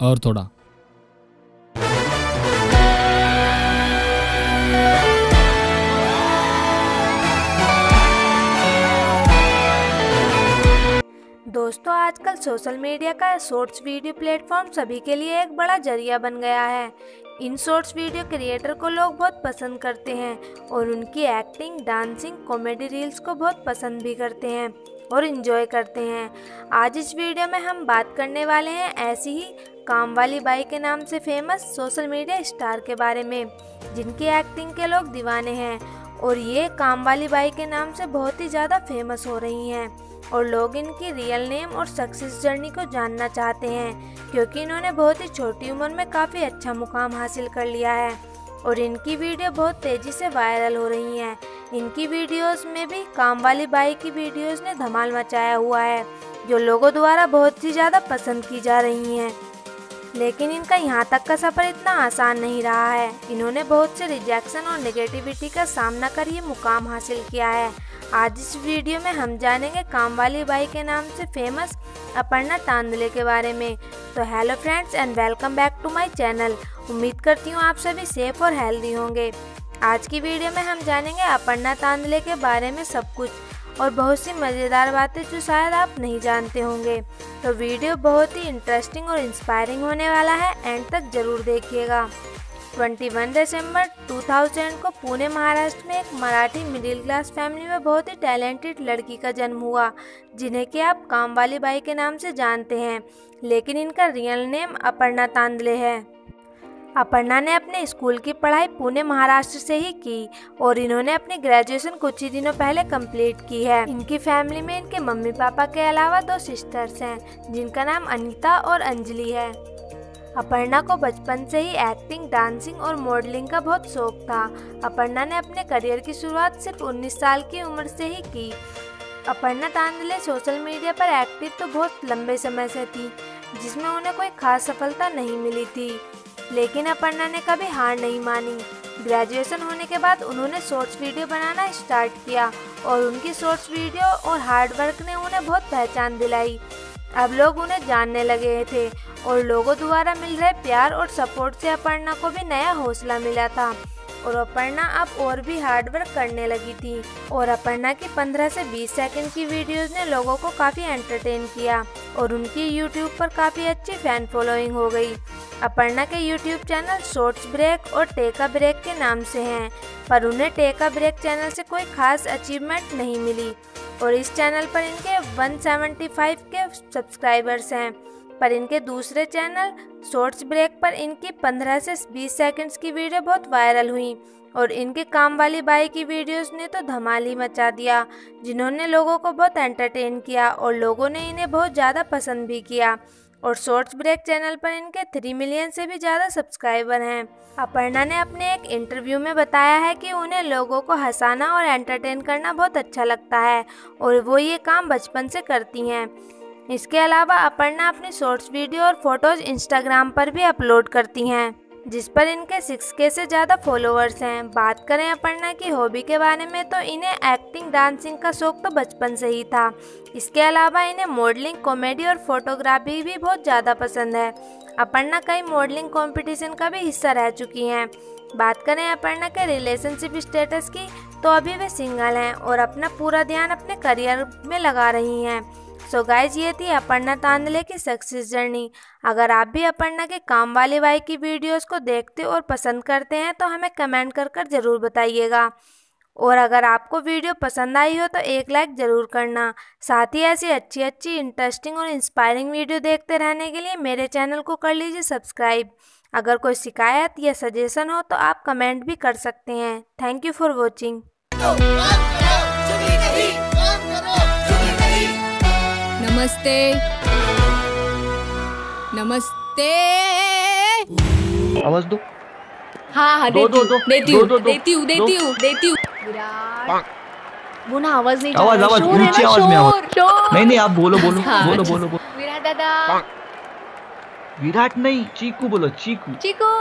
और थोड़ा। दोस्तों, आजकल सोशल मीडिया का शॉर्ट्स वीडियो प्लेटफॉर्म सभी के लिए एक बड़ा ज़रिया बन गया है। इन शॉर्ट्स वीडियो क्रिएटर को लोग बहुत पसंद करते हैं और उनकी एक्टिंग, डांसिंग, कॉमेडी रील्स को बहुत पसंद भी करते हैं और इन्जॉय करते हैं। आज इस वीडियो में हम बात करने वाले हैं ऐसी ही काम वाली बाई के नाम से फ़ेमस सोशल मीडिया स्टार के बारे में, जिनकी एक्टिंग के लोग दीवाने हैं, और ये काम वाली बाई के नाम से बहुत ही ज़्यादा फ़ेमस हो रही हैं, और लोग इनकी रियल नेम और सक्सेस जर्नी को जानना चाहते हैं, क्योंकि इन्होंने बहुत ही छोटी उम्र में काफ़ी अच्छा मुकाम हासिल कर लिया है, और इनकी वीडियो बहुत तेज़ी से वायरल हो रही हैं। इनकी वीडियोस में भी काम वाली बाई की वीडियोस ने धमाल मचाया हुआ है, जो लोगों द्वारा बहुत ही ज़्यादा पसंद की जा रही हैं। लेकिन इनका यहाँ तक का सफ़र इतना आसान नहीं रहा है। इन्होंने बहुत से रिजेक्शन और नेगेटिविटी का सामना कर ये मुकाम हासिल किया है। आज इस वीडियो में हम जानेंगे काम वाली बाई के नाम से फ़ेमस अपर्णा तांदले के बारे में। तो hello friends and welcome back to my channel उम्मीद करती हूँ आप सभी सेफ़ और हेल्दी होंगे। आज की वीडियो में हम जानेंगे अपर्णा तांदले के बारे में सब कुछ। और बहुत सी मज़ेदार बातें जो शायद आप नहीं जानते होंगे। तो वीडियो बहुत ही इंटरेस्टिंग और इंस्पायरिंग होने वाला है एंड तक ज़रूर देखिएगा। 21 दिसंबर 2000 को पुणे, महाराष्ट्र में एक मराठी मिडिल क्लास फैमिली में बहुत ही टैलेंटेड लड़की का जन्म हुआ, जिन्हें कि आप काम वाली बाई के नाम से जानते हैं, लेकिन इनका रियल नेम अपर्णा तांदले है। अपर्णा ने अपने स्कूल की पढ़ाई पुणे महाराष्ट्र से ही की और इन्होंने अपनी ग्रेजुएशन कुछ ही दिनों पहले कंप्लीट की है। इनकी फैमिली में इनके मम्मी पापा के अलावा दो सिस्टर्स हैं, जिनका नाम अनीता और अंजलि है। अपर्णा को बचपन से ही एक्टिंग डांसिंग और मॉडलिंग का बहुत शौक था। अपर्णा ने अपने करियर की शुरुआत सिर्फ़ 19 साल की उम्र से ही की। अपर्णा तांदले सोशल मीडिया पर एक्टिव तो बहुत लंबे समय से थी, जिसमें उन्हें कोई खास सफलता नहीं मिली थी। लेकिन अपर्णा ने कभी हार नहीं मानी। ग्रेजुएशन होने के बाद उन्होंने शॉर्ट्स वीडियो बनाना स्टार्ट किया और उनकी शॉर्ट्स वीडियो और हार्ड वर्क ने उन्हें बहुत पहचान दिलाई। अब लोग उन्हें जानने लगे थे और लोगों द्वारा मिल रहे प्यार और सपोर्ट से अपर्णा को भी नया हौसला मिला था और अपर्णा अब और भी हार्ड वर्क करने लगी थी और अपर्णा की 15 से 20 सेकंड की वीडियोस ने लोगों को काफ़ी एंटरटेन किया और उनकी यूट्यूब पर काफ़ी अच्छी फ़ैन फॉलोइंग हो गई। अपर्णा के यूट्यूब चैनल शॉर्ट्स ब्रेक और टेका ब्रेक के नाम से हैं, पर उन्हें टेका ब्रेक चैनल से कोई खास अचीवमेंट नहीं मिली। और इस चैनल पर इनके 175 के सब्सक्राइबर्स हैं, पर इनके दूसरे चैनल शॉर्ट्स ब्रेक पर इनकी 15 से 20 सेकंड्स की वीडियो बहुत वायरल हुई, और इनके काम वाली बाई की वीडियोस ने तो धमाल ही मचा दिया, जिन्होंने लोगों को बहुत एंटरटेन किया और लोगों ने इन्हें बहुत ज़्यादा पसंद भी किया। और शॉर्ट्स ब्रेक चैनल पर इनके थ्री मिलियन से भी ज़्यादा सब्सक्राइबर हैं। अपर्णा ने अपने एक इंटरव्यू में बताया है कि उन्हें लोगों को हंसाना और एंटरटेन करना बहुत अच्छा लगता है, और वो ये काम बचपन से करती हैं। इसके अलावा अपर्णा अपनी शॉर्ट्स वीडियो और फ़ोटोज़ इंस्टाग्राम पर भी अपलोड करती हैं। जिस पर इनके सिक्स के से ज़्यादा फॉलोअर्स हैं। बात करें अपर्णा की हॉबी के बारे में तो इन्हें एक्टिंग डांसिंग का शौक तो बचपन से ही था। इसके अलावा इन्हें मॉडलिंग कॉमेडी और फोटोग्राफी भी बहुत ज़्यादा पसंद है। अपर्णा कई मॉडलिंग कंपटीशन का भी हिस्सा रह चुकी हैं। बात करें अपर्णा के रिलेशनशिप स्टेटस की तो अभी वे सिंगल हैं और अपना पूरा ध्यान अपने करियर में लगा रही हैं। सो गाइज़ ये थी अपर्णा तांदले की सक्सेस जर्नी अगर आप भी अपर्णा के काम वाली बाई की वीडियोस को देखते और पसंद करते हैं तो हमें कमेंट कर कर ज़रूर बताइएगा। और अगर आपको वीडियो पसंद आई हो तो एक लाइक ज़रूर करना। साथ ही ऐसी अच्छी अच्छी इंटरेस्टिंग और इंस्पायरिंग वीडियो देखते रहने के लिए मेरे चैनल को कर लीजिए सब्सक्राइब अगर कोई शिकायत या सजेशन हो तो आप कमेंट भी कर सकते हैं। थैंक यू फॉर वॉचिंग नमस्ते। नमस्ते। आवाज़ दो। हाँ हाँ दो, दो, देती हूँ। देती हूँ। देती हूँ देती हूँ वो ना आवाज़ नहीं आवाज़ आवाज़ ऊँची आवाज़ में आवाज़। नहीं नहीं आप बोलो बोलो हाँ, बोलो अच्छा। बोलो बोलो। विराट दादा। विराट नहीं चीकू बोलो चीकू। चीकू।